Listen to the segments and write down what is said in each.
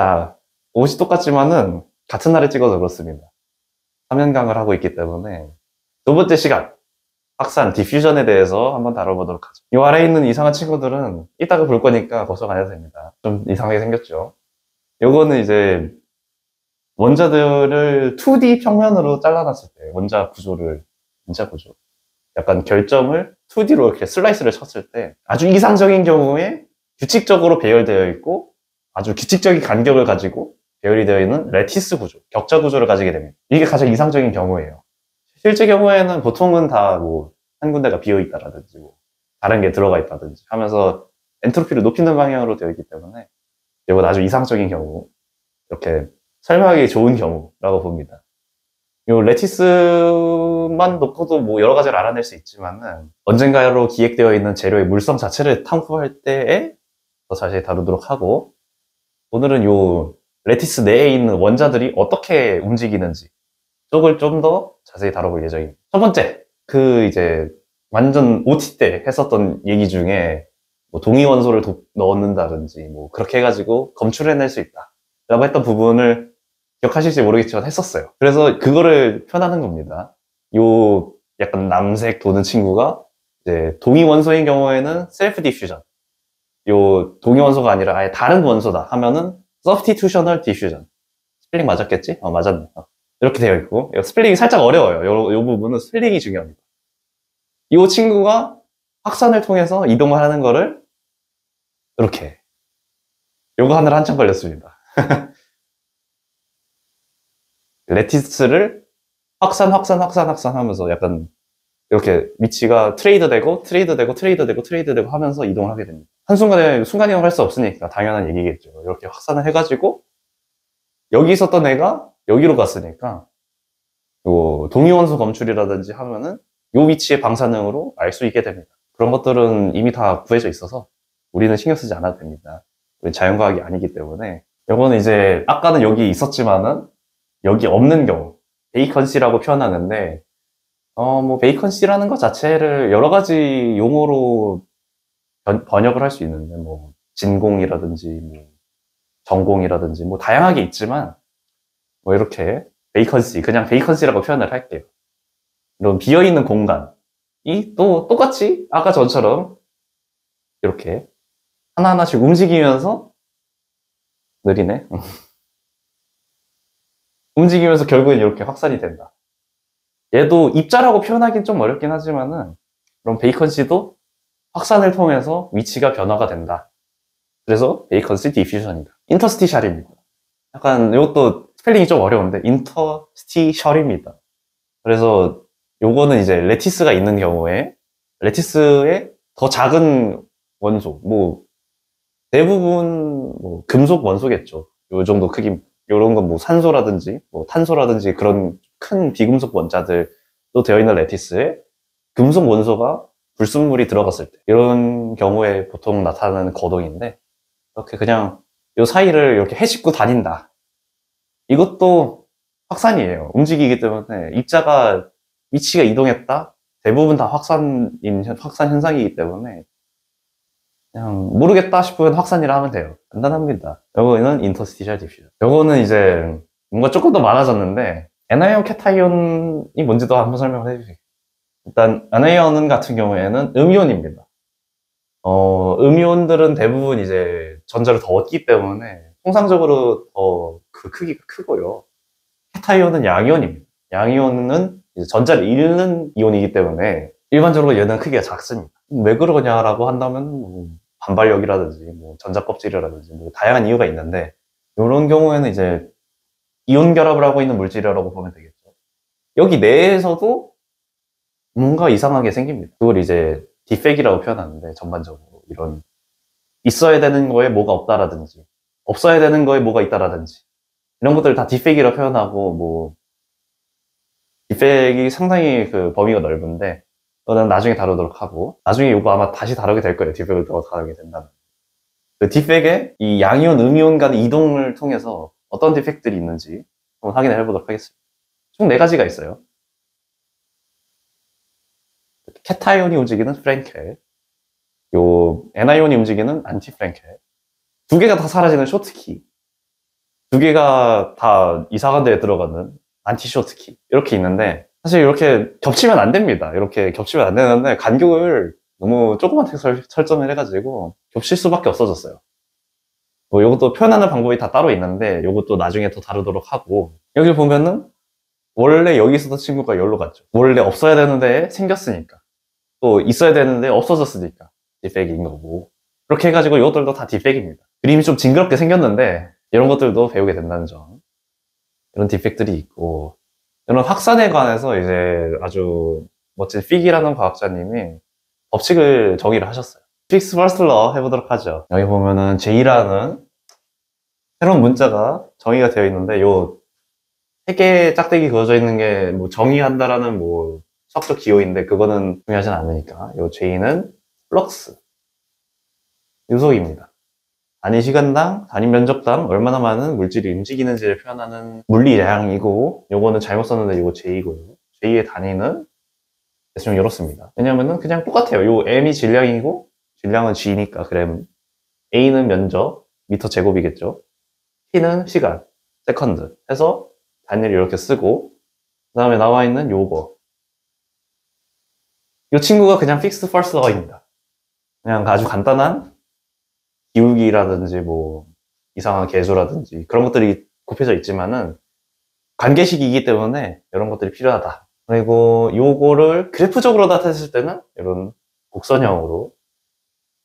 자, 옷이 똑같지만은 같은 날에 찍어서 그렇습니다. 3연강을 하고 있기 때문에 두 번째 시간 확산, 디퓨전에 대해서 한번 다뤄보도록 하죠. 이 아래에 있는 이상한 친구들은 이따가 볼 거니까 걱정 안 해도 됩니다. 좀 이상하게 생겼죠. 요거는 이제 원자들을 2D 평면으로 잘라놨을 때 원자 구조를 원자 구조 약간 결점을 2D로 이렇게 슬라이스를 쳤을 때 아주 이상적인 경우에 규칙적으로 배열되어 있고 아주 규칙적인 간격을 가지고 배열이 되어 있는 lattice 구조, 격자 구조를 가지게 됩니다. 이게 가장 이상적인 경우예요. 실제 경우에는 보통은 다 뭐 한 군데가 비어 있다라든지 뭐 다른 게 들어가 있다든지 하면서 엔트로피를 높이는 방향으로 되어 있기 때문에 이건 아주 이상적인 경우 이렇게 설명하기 좋은 경우라고 봅니다. 요 lattice만 놓고도 뭐 여러 가지를 알아낼 수 있지만은 언젠가로 기획되어 있는 재료의 물성 자체를 탐구할 때에 더 자세히 다루도록 하고 오늘은 요 레티스 내에 있는 원자들이 어떻게 움직이는지 쪽을 좀 더 자세히 다뤄볼 예정입니다. 첫 번째, 그 이제 완전 OT 때 했었던 얘기 중에 뭐 동위 원소를 도- 넣는다든지 뭐 그렇게 해가지고 검출해낼 수 있다. 라고 했던 부분을 기억하실지 모르겠지만 했었어요. 그래서 그거를 표현하는 겁니다. 요 약간 남색 도는 친구가 이제 동위 원소인 경우에는 self diffusion. 요 동위 원소가 아니라 아예 다른 원소다 하면은 substitutional diffusion. 스펠링 맞았겠지? 어, 맞았네. 어. 이렇게 되어 있고 이거 스펠링이 살짝 어려워요. 요, 요 부분은 스펠링이 중요합니다. 이 친구가 확산을 통해서 이동을 하는 거를 이렇게 요거 하느라 한참 걸렸습니다. lattice를 확산, 확산, 확산, 확산 하면서 약간 이렇게 위치가 트레이드 되고, 트레이드 되고, 트레이드 되고, 트레이드 되고 하면서 이동을 하게 됩니다. 한순간에 순간 이동 할 수 없으니까 당연한 얘기겠죠. 이렇게 확산을 해가지고, 여기 있었던 애가 여기로 갔으니까, 요 동위원소 검출이라든지 하면은 요 위치의 방사능으로 알 수 있게 됩니다. 그런 것들은 이미 다 구해져 있어서 우리는 신경 쓰지 않아도 됩니다. 자연과학이 아니기 때문에. 요거는 이제, 아까는 여기 있었지만은, 여기 없는 경우, 베이컨시라고 표현하는데, 어, 뭐, 베이컨시라는 것 자체를 여러 가지 용어로 번, 번역을 할 수 있는데, 뭐, 진공이라든지, 뭐, 전공이라든지, 뭐, 다양하게 있지만, 뭐, 이렇게, 베이컨시, 그냥 베이컨시라고 표현을 할게요. 이런 비어 있는 공간이 또 똑같이, 아까 전처럼, 이렇게, 하나하나씩 움직이면서, 느리네. 움직이면서 결국엔 이렇게 확산이 된다. 얘도 입자라고 표현하기는 좀 어렵긴 하지만은 그럼 vacancy도 확산을 통해서 위치가 변화가 된다. 그래서 vacancy diffusion이다. interstitial입니다. 약간 이것도 스펠링이 좀 어려운데 interstitial입니다. 그래서 요거는 이제 lattice가 있는 경우에 lattice의 더 작은 원소, 뭐 대부분 뭐 금속 원소겠죠. 요 정도 크기 이런 건 뭐 산소라든지 뭐 탄소라든지 그런 큰 비금속 원자들도 되어 있는 레티스에 금속 원소가 불순물이 들어갔을 때 이런 경우에 보통 나타나는 거동인데 이렇게 그냥 이 사이를 이렇게 해집고 다닌다. 이것도 확산이에요. 움직이기 때문에 입자가 위치가 이동했다. 대부분 다 확산인 확산 현상이기 때문에 그냥 모르겠다 싶으면 확산이라 하면 돼요. 간단합니다. 요거는 인터스티셜 디퓨전. 요거는 이제 뭔가 조금 더 많아졌는데 애나이온 캐타이온이 뭔지도 한번 설명을 해주세요. 일단 애나이온 같은 경우에는 음이온입니다. 어, 음이온들은 대부분 이제 전자를 더 얻기 때문에 통상적으로 더그 크기가 크고요. 캐타이온은 양이온입니다. 양이온은 전자를 잃는 이온이기 때문에 일반적으로 얘는 크기가 작습니다. 왜 그러냐라고 한다면 뭐 반발력이라든지 뭐 전자 껍질이라든지 뭐 다양한 이유가 있는데 이런 경우에는 이제 이온 결합을 하고 있는 물질이라고 보면 되겠죠. 여기 내에서도 뭔가 이상하게 생깁니다. 그걸 이제 디펙이라고 표현하는데 전반적으로 이런 있어야 되는 거에 뭐가 없다라든지 없어야 되는 거에 뭐가 있다라든지 이런 것들 다 디펙이라고 표현하고 뭐 디펙이 상당히 그 범위가 넓은데 그거는 나중에 다루도록 하고 나중에 이거 아마 다시 다루게 될 거예요. 디펙을 더 다루게 된다면 그 디펙의 이 양이온, 음이온 간의 이동을 통해서 어떤 디펙들이 있는지 한번 확인을 해보도록 하겠습니다. 총 네 가지가 있어요. 캐타이온이 움직이는 프랭켈, 요 anion이 움직이는 anti Frenkel, 두 개가 다 사라지는 Schottky, 두 개가 다 이상한 데에 들어가는 anti Schottky 이렇게 있는데 사실 이렇게 겹치면 안 됩니다. 이렇게 겹치면 안 되는데 간격을 너무 조그맣게 설, 설정을 해가지고 겹칠 수밖에 없어졌어요. 뭐 이것도 표현하는 방법이 다 따로 있는데 이것도 나중에 더 다루도록 하고 여기 보면은 원래 여기 있었던 친구가 여기로 갔죠. 원래 없어야 되는데 생겼으니까 또 있어야 되는데 없어졌으니까 defect인 거고 그렇게 해가지고 이것들도 다 defect입니다. 그림이 좀 징그럽게 생겼는데 이런 것들도 배우게 된다는 점 이런 defect들이 있고 이런 확산에 관해서 이제 아주 멋진 Fick이라는 과학자님이 법칙을 정의를 하셨어요. Fick's first law 해보도록 하죠. 여기 보면은 J라는 새로운 문자가 정의가 되어 있는데 요 세 개 짝대기 그어져 있는 게 뭐 정의한다라는 뭐 수학적 기호인데 그거는 중요하진 않으니까 요 J는 flux 유속입니다. 단위 시간당, 단위 면적당 얼마나 많은 물질이 움직이는지를 표현하는 물리량이고 요거는 잘못 썼는데 요거 J고요. J의 단위는 대충 이렇습니다. 왜냐면은 그냥 똑같아요. 요 M이 질량이고 질량은 G니까 그램 A는 면적, 미터 제곱이겠죠. T는 시간, second 해서 단위를 이렇게 쓰고 그 다음에 나와 있는 요거 이 친구가 그냥 Fick's first law입니다. 그냥 아주 간단한 기울기라든지 뭐 이상한 계수라든지 그런 것들이 곱해져 있지만은 관계식이기 때문에 이런 것들이 필요하다. 그리고 요거를 그래프적으로 나타냈을 때는 이런 곡선형으로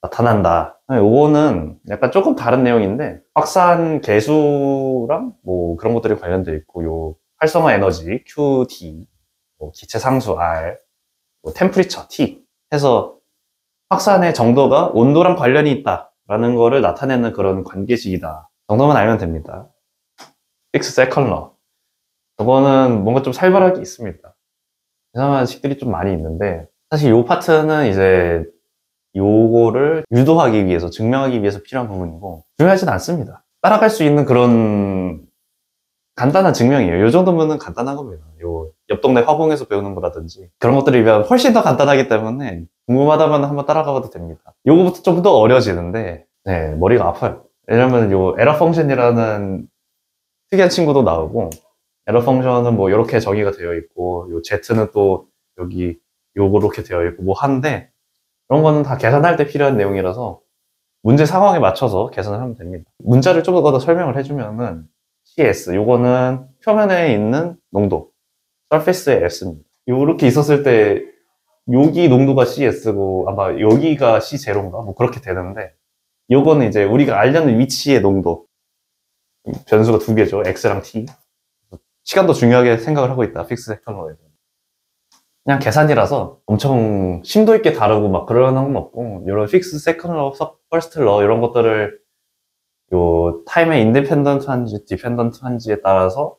나타난다. 요거는 약간 조금 다른 내용인데 확산 계수랑 뭐 그런 것들이 관련되어 있고 요 활성화 에너지 QT, 뭐 기체 상수 R, 뭐 temperature T 해서 확산의 정도가 온도랑 관련이 있다라는 거를 나타내는 그런 관계식이다. 정도만 알면 됩니다. Fick's second law. 저거는 뭔가 좀 살벌하게 있습니다. 이상한 식들이 좀 많이 있는데 사실 이 파트는 이제 요거를 유도하기 위해서 증명하기 위해서 필요한 부분이고 중요하진 않습니다. 따라갈 수 있는 그런 간단한 증명이에요. 이 정도면은 간단한 겁니다. 요 옆 동네 화봉에서 배우는 거라든지 그런 것들이면 훨씬 더 간단하기 때문에 궁금하다면 한번 따라가봐도 됩니다. 요거부터 좀 더 어려지는데 네, 머리가 아파요. 왜냐면 요 에러 펑션이라는 특이한 친구도 나오고 에러 펑션은 뭐 이렇게 정의가 되어 있고 요 Z는 또 여기 요렇게 되어 있고 뭐 하는데 이런 거는 다 계산할 때 필요한 내용이라서 문제 상황에 맞춰서 계산을 하면 됩니다. 문자를 좀 더 설명을 해주면은 CS 요거는 표면에 있는 농도 surface의 S입니다. 요렇게 있었을 때 여기 농도가 CS고 아마 여기가 C0인가? 뭐 그렇게 되는데 요거는 이제 우리가 알려는 위치의 농도 변수가 두 개죠. X랑 T. 시간도 중요하게 생각을 하고 있다. Fick's second law에서 그냥 계산이라서 엄청 심도 있게 다루고 막 그러는 건 없고 이런 Fick's second law, first law 이런 것들을 요 time에 independent 한지 dependent 한지에 따라서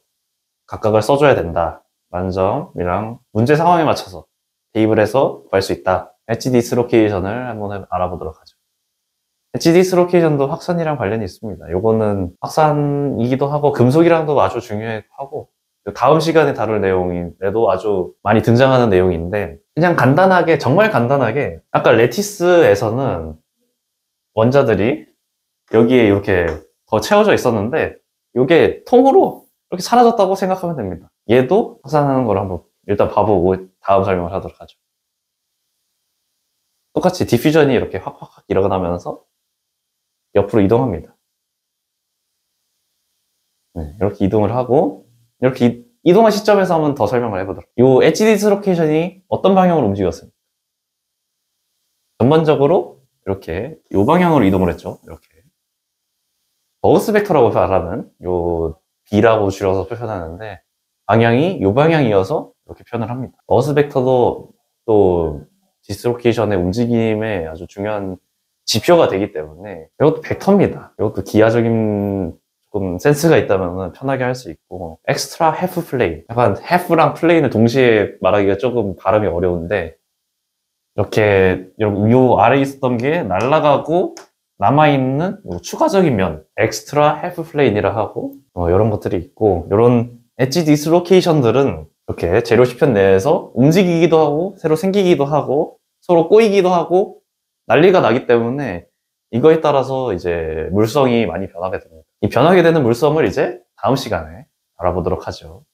각각을 써줘야 된다. 라는 점이랑 문제 상황에 맞춰서 대입을 해서 구할 수 있다. edge dislocation을 한번 알아보도록 하죠. edge dislocation도 확산이랑 관련이 있습니다. 요거는 확산이기도 하고 금속이랑도 아주 중요하고 다음 시간에 다룰 내용인데도 아주 많이 등장하는 내용인데 그냥 간단하게 정말 간단하게 아까 lattice에서는 원자들이 여기에 이렇게 더 채워져 있었는데 이게 통으로 이렇게 사라졌다고 생각하면 됩니다. 얘도 확산하는 걸 한번 일단 봐보고 다음 설명을 하도록 하죠. 똑같이 diffusion이 이렇게 확확확 일어나면서 옆으로 이동합니다. 네, 이렇게 이동을 하고 이렇게 이, 동한 시점에서 한번 더 설명을 해보도록. 이 엣지 디스로케이션이 어떤 방향으로 움직였습니까? 전반적으로 이렇게 이 방향으로 이동을 했죠. 이렇게. Burgers 벡터라고 말하는 요 B라고 줄여서 표현하는데 방향이 이 방향이어서 이렇게 표현을 합니다. Burgers 벡터도 또 dislocation의 움직임에 아주 중요한 지표가 되기 때문에 이것도 벡터입니다. 이것도 기하적인 센스가 있다면 편하게 할 수 있고 extra half plane 약간 half랑 plane을 동시에 말하기가 조금 발음이 어려운데 이렇게 요 아래에 있었던 게 날아가고 남아있는 추가적인 면 extra half plane이라 하고 어, 이런 것들이 있고 이런 edge dislocation들은 이렇게 재료 시편 내에서 움직이기도 하고 새로 생기기도 하고 서로 꼬이기도 하고 난리가 나기 때문에 이거에 따라서 이제 물성이 많이 변하게 됩니다. 이 변하게 되는 물성을 이제 다음 시간에 알아보도록 하죠.